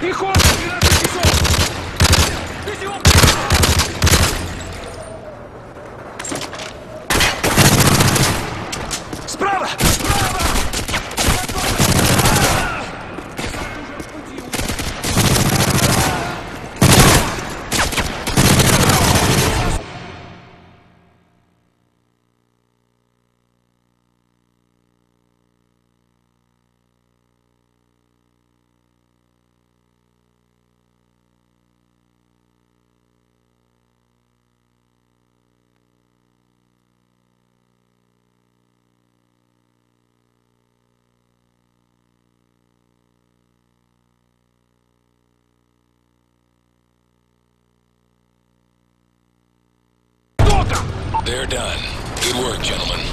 你过 They're done. Good work, gentlemen.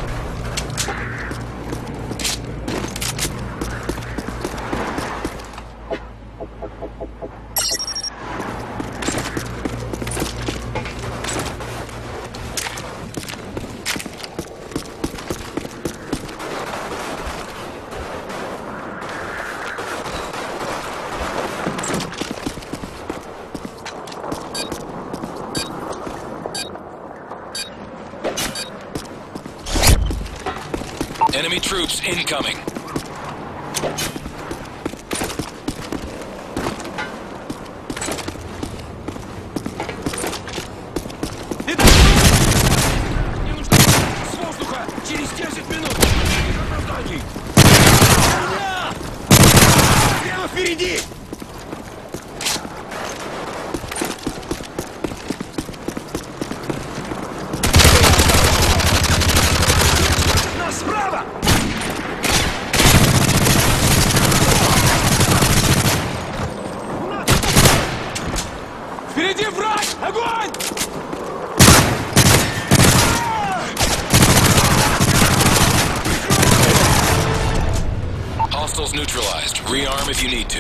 Troops incoming. впереди! Hostiles neutralized. Rearm if you need to.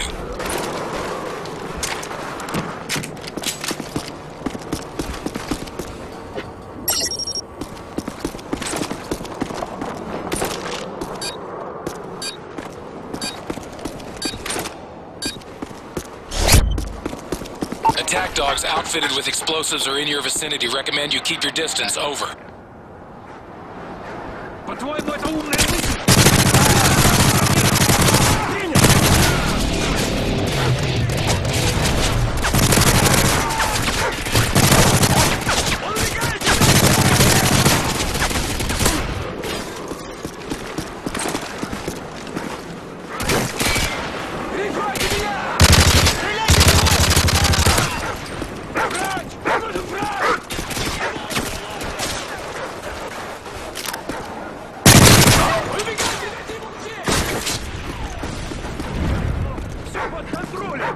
Attack dogs outfitted with explosives are in your vicinity. Recommend you keep your distance. Over. Контролем!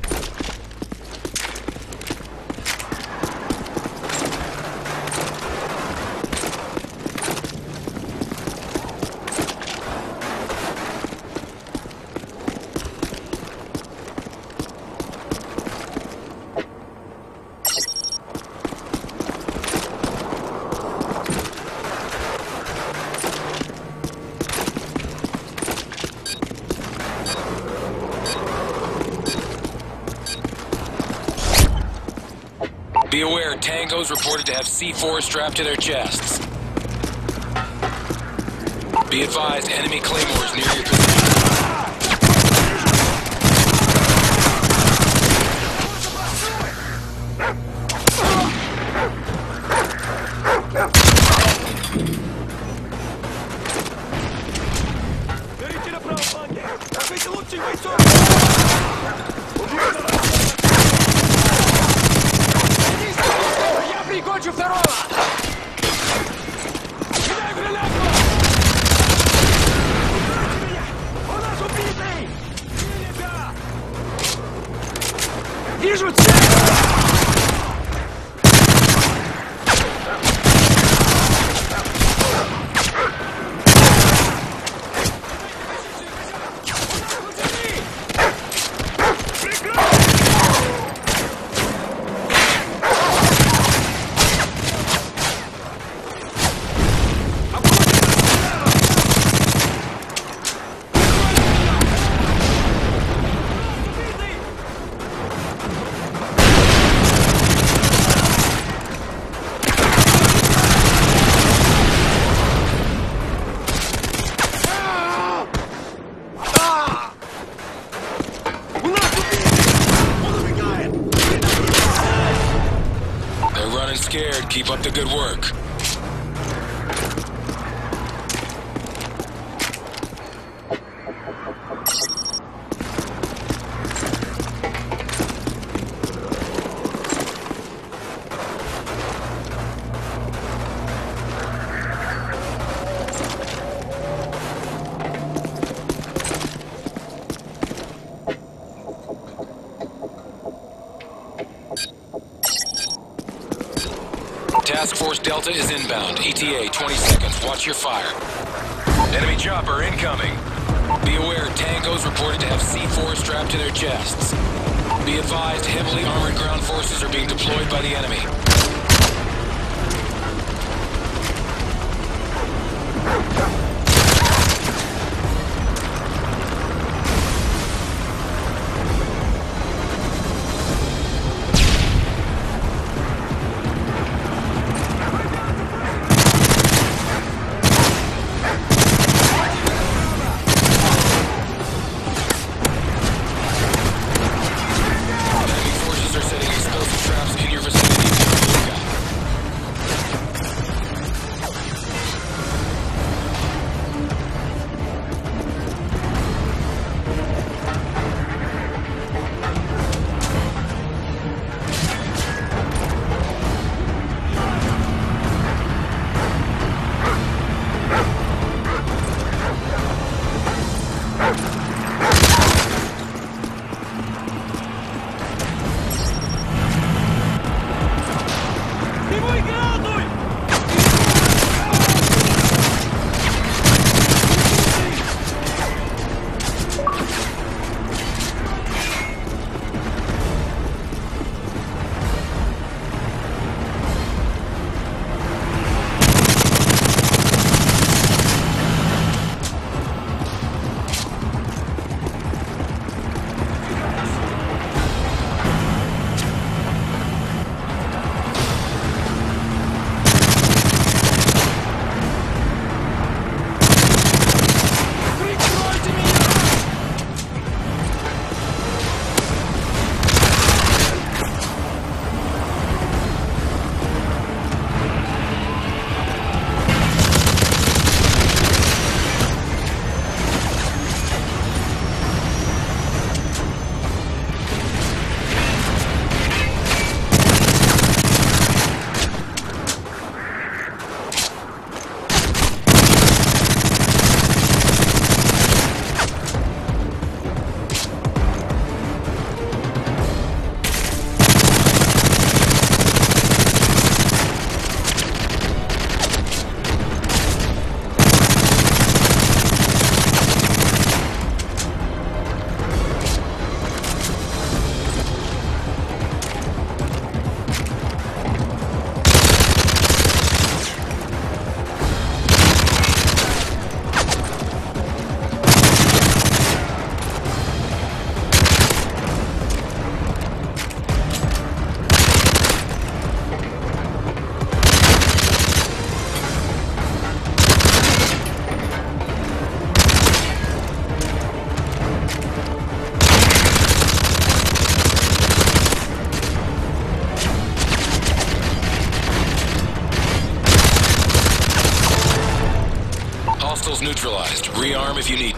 tangos reported to have C4 strapped to their chests. Be advised, enemy claymores near your position. Keep up the good work. Task Force Delta is inbound. ETA 20 seconds. Watch your fire. Enemy chopper incoming. Be aware, tangos reported to have C4 strapped to their chests. Be advised, heavily armored ground forces are being deployed by the enemy. Enemy if you need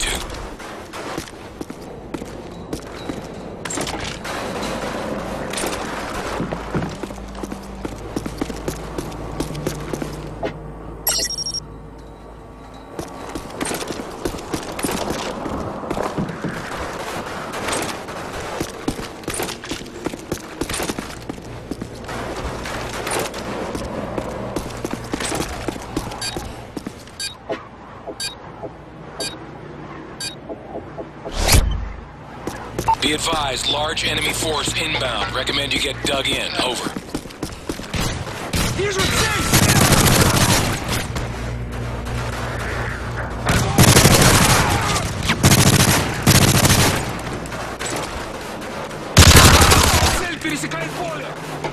advised, large enemy force inbound. Recommend you get dug in. Over. Here's your thing! Пересекает поле!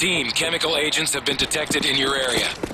team, chemical agents have been detected in your area.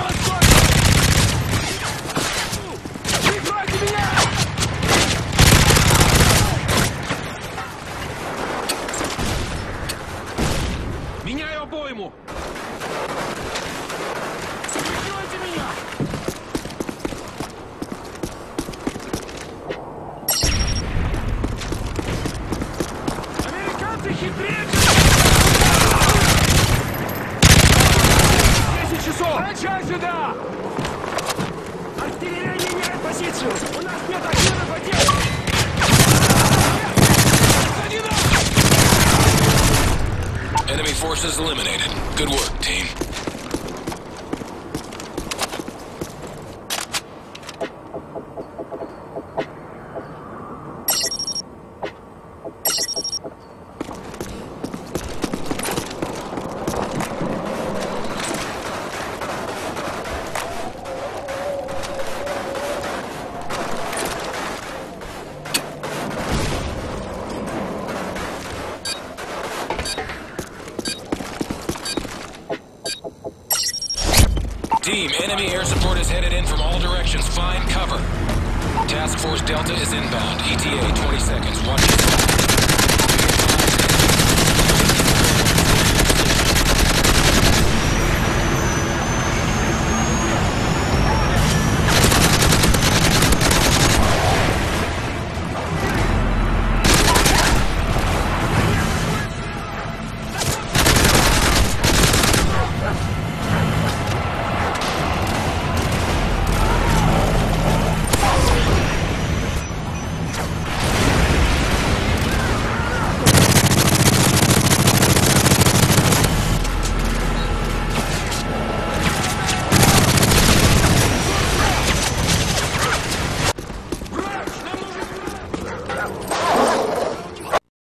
Contact! Enemy forces eliminated. Good work, team. Enemy air support is headed in from all directions. Find cover. Task Force Delta is inbound. ETA 20 seconds. Watch.